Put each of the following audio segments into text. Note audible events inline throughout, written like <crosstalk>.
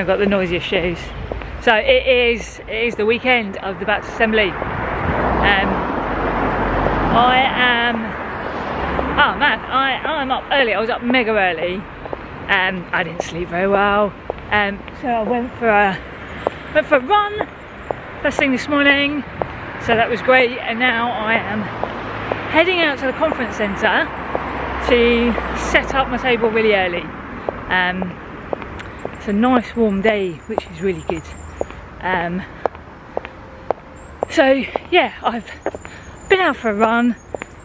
I've got the noisiest shoes. So it is, it is the weekend of the Baptist Assembly. Um, I am, oh man, I, I'm up early. I was up mega early. Um, I didn't sleep very well. Um, so I went for a, went for a run first thing this morning. So that was great. And now I am heading out to the conference centre to set up my table really early. Um, it's a nice warm day, which is really good. Um, so yeah, I've been out for a run,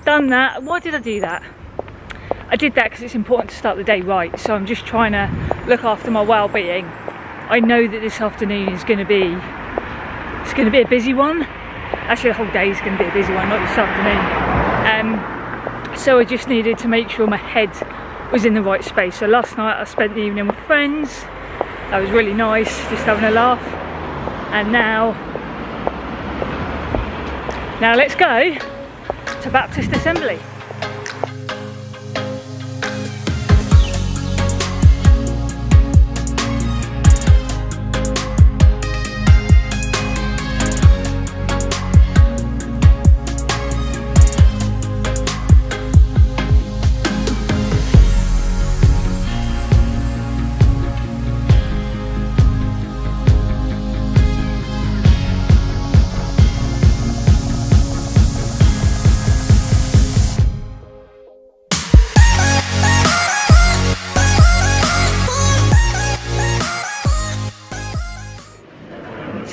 done that. Why did I do that? I did that because it's important to start the day right. So I'm just trying to look after my well-being. I know that this afternoon is going to be it's going to be a busy one. Actually, the whole day is going to be a busy one, not this afternoon. Um, so I just needed to make sure my head was in the right space. So last night I spent the evening with friends. That was really nice, just having a laugh. And now, now let's go to Baptist Assembly.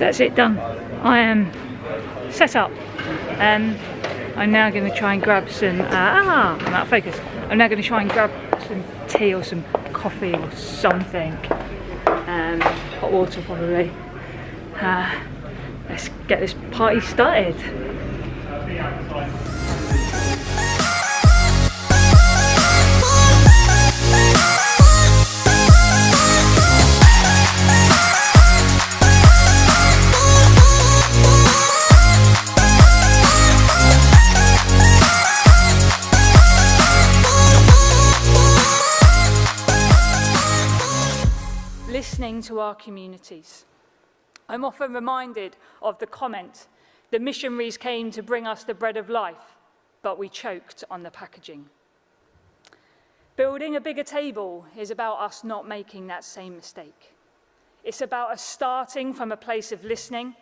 That's it done. I am set up. Um, I'm now going to try and grab some, uh, ah, I'm out of focus. I'm now going to try and grab some tea or some coffee or something. Um, hot water probably. Uh, let's get this party started. Listening to our communities. I'm often reminded of the comment the missionaries came to bring us the bread of life, but we choked on the packaging. Building a bigger table is about us not making that same mistake. It's about us starting from a place of listening,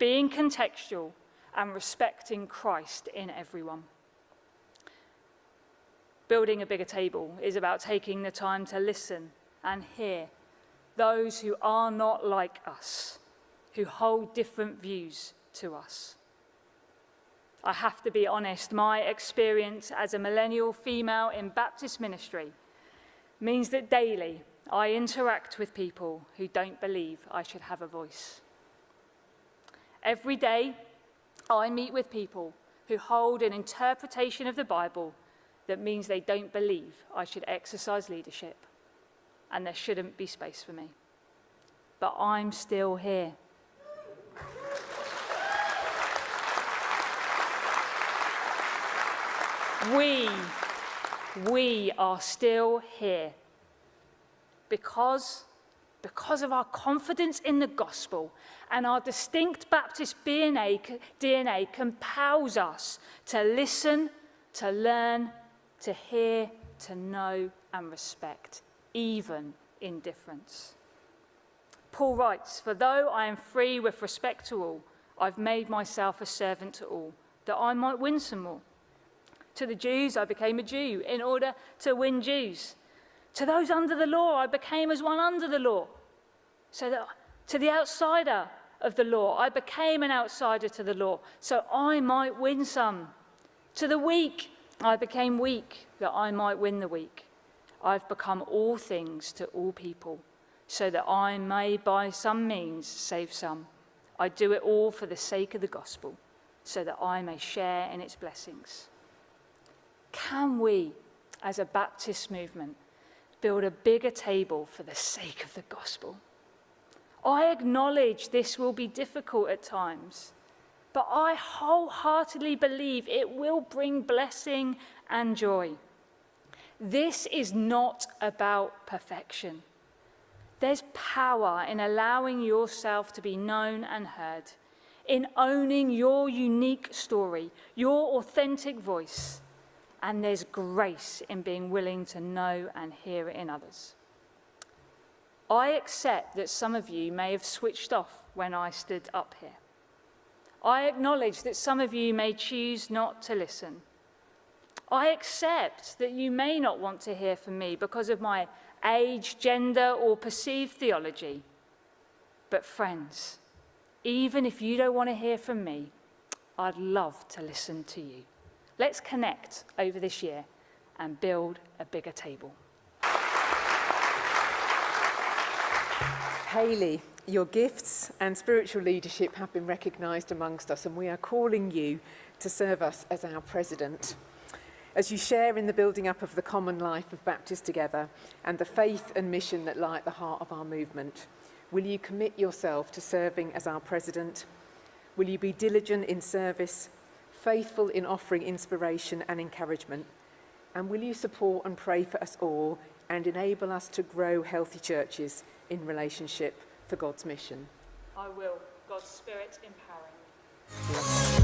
being contextual, and respecting Christ in everyone. Building a bigger table is about taking the time to listen and hear those who are not like us, who hold different views to us. I have to be honest, my experience as a millennial female in Baptist ministry means that daily I interact with people who don't believe I should have a voice. Every day I meet with people who hold an interpretation of the Bible that means they don't believe I should exercise leadership and there shouldn't be space for me. But I'm still here. We, we are still here because, because of our confidence in the gospel and our distinct Baptist DNA, DNA compels us to listen, to learn, to hear, to know, and respect even indifference. Paul writes, For though I am free with respect to all, I've made myself a servant to all, that I might win some more. To the Jews, I became a Jew in order to win Jews. To those under the law, I became as one under the law. So that to the outsider of the law, I became an outsider to the law, so I might win some. To the weak, I became weak, that I might win the weak. I've become all things to all people, so that I may by some means save some. I do it all for the sake of the gospel, so that I may share in its blessings. Can we, as a Baptist movement, build a bigger table for the sake of the gospel? I acknowledge this will be difficult at times, but I wholeheartedly believe it will bring blessing and joy. This is not about perfection. There's power in allowing yourself to be known and heard, in owning your unique story, your authentic voice. And there's grace in being willing to know and hear it in others. I accept that some of you may have switched off when I stood up here. I acknowledge that some of you may choose not to listen. I accept that you may not want to hear from me because of my age, gender, or perceived theology. But, friends, even if you don't want to hear from me, I'd love to listen to you. Let's connect over this year and build a bigger table. Hayley, your gifts and spiritual leadership have been recognised amongst us, and we are calling you to serve us as our president. As you share in the building up of the common life of Baptist Together and the faith and mission that lie at the heart of our movement, will you commit yourself to serving as our president? Will you be diligent in service, faithful in offering inspiration and encouragement? And will you support and pray for us all and enable us to grow healthy churches in relationship for God's mission. I will. God's Spirit empowering.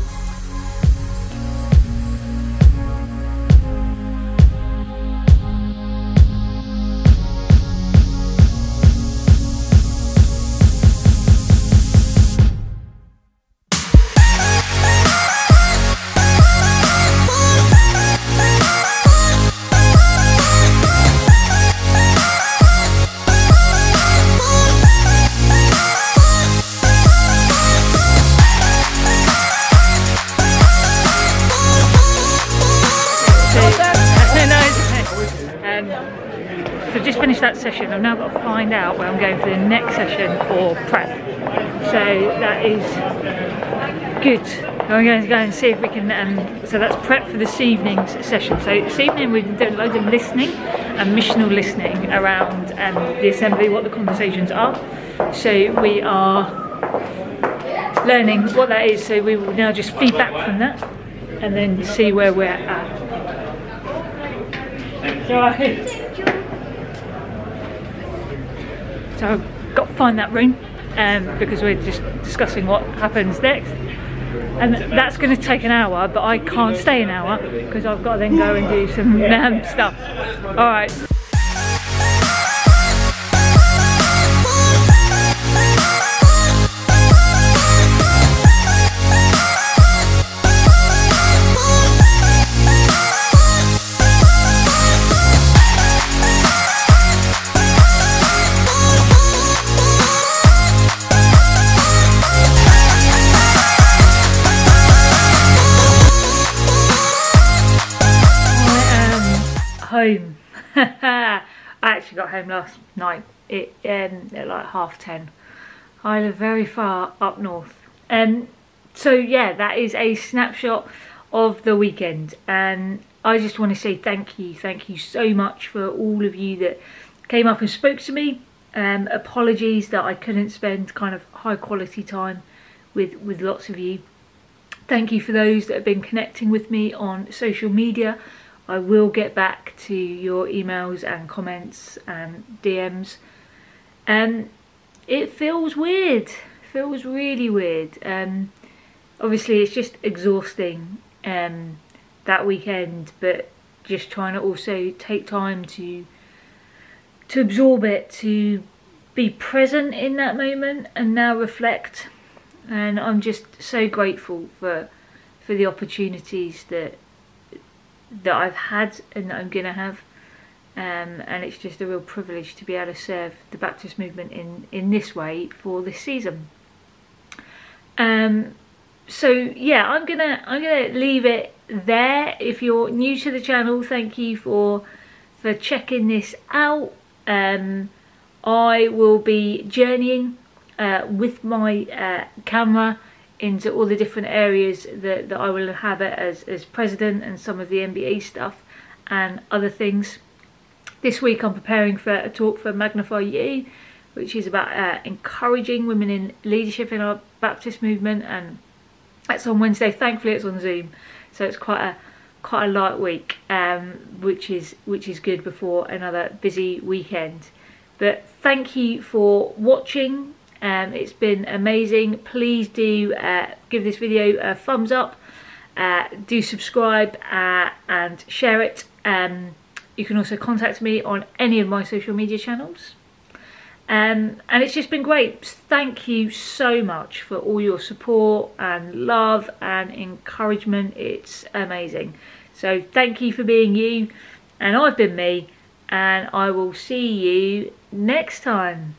That session, I've now got to find out where I'm going for the next session for prep. So that is good. I'm going to go and see if we can, um, so that's prep for this evening's session. So this evening we've been doing loads of listening and missional listening around um, the assembly, what the conversations are. So we are learning what that is. So we will now just feedback from that and then see where we're at. So I So I've got to find that room um, because we're just discussing what happens next. And that's going to take an hour, but I can't stay an hour because I've got to then go and do some <laughs> um, stuff. All right. Actually got home last night it, um, at like half ten. I live very far up north. Um, so yeah, that is a snapshot of the weekend. And I just want to say thank you. Thank you so much for all of you that came up and spoke to me. Um, apologies that I couldn't spend kind of high quality time with, with lots of you. Thank you for those that have been connecting with me on social media. I will get back to your emails and comments and DMs. And um, it feels weird. feels really weird. Um, obviously, it's just exhausting um, that weekend, but just trying to also take time to to absorb it, to be present in that moment, and now reflect. And I'm just so grateful for for the opportunities that that I've had and that I'm going to have. Um, and it's just a real privilege to be able to serve the Baptist movement in, in this way for this season. Um, so yeah, I'm gonna I'm gonna leave it there. If you're new to the channel, thank you for for checking this out. Um, I will be journeying uh, with my uh, camera into all the different areas that, that I will inhabit as, as president and some of the MBA stuff and other things. This week I'm preparing for a talk for Magnify You, which is about uh, encouraging women in leadership in our Baptist movement and that's on Wednesday. Thankfully it's on Zoom, so it's quite a quite a light week, um, which is which is good before another busy weekend. But thank you for watching. Um, it's been amazing. Please do uh, give this video a thumbs up. Uh, do subscribe uh, and share it. Um, you can also contact me on any of my social media channels. Um, and it's just been great. Thank you so much for all your support and love and encouragement. It's amazing. So thank you for being you. And I've been me. And I will see you next time.